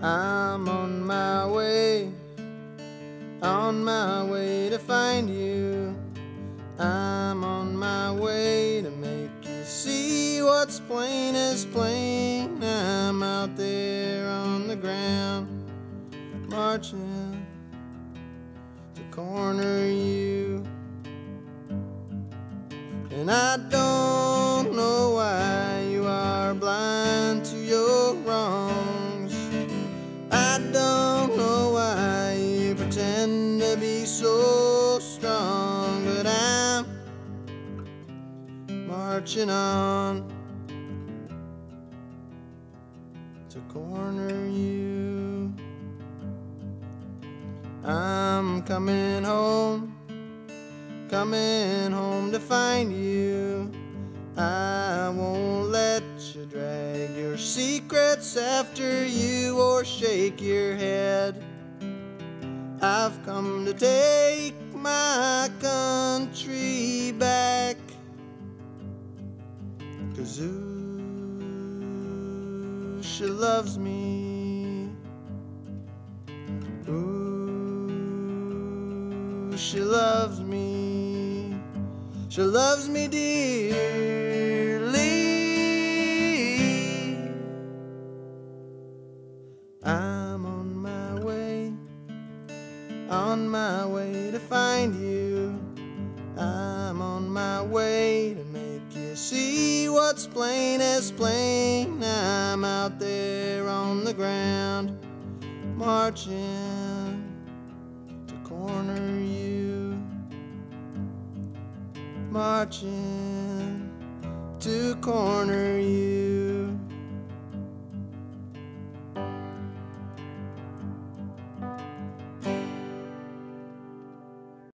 I'm on my way, on my way to find you. I'm on my way to make you see what's plain as plain. I'm out there on the ground, marching to corner you. And I don't I don't know why you pretend to be so strong, but I'm marching on to corner you. I'm coming home, coming home to find you. I won't let you drag your secrets after or shake your head. I've come to take my country back. Cause ooh, she loves me. Ooh, she loves me. She loves me dearly. I'm on my way, on my way to find you. I'm on my way to make you see what's plain as plain. I'm out there on the ground, marching to corner you, marching to corner you.